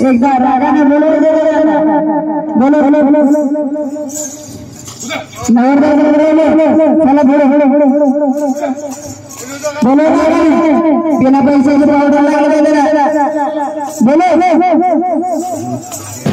एक बार राजा ने बोलो बोलो बोलो बोलो नवर चलो बोलो बोलो बोलो बोलो राजा बिना पैसे के पाउडर लगा बोलो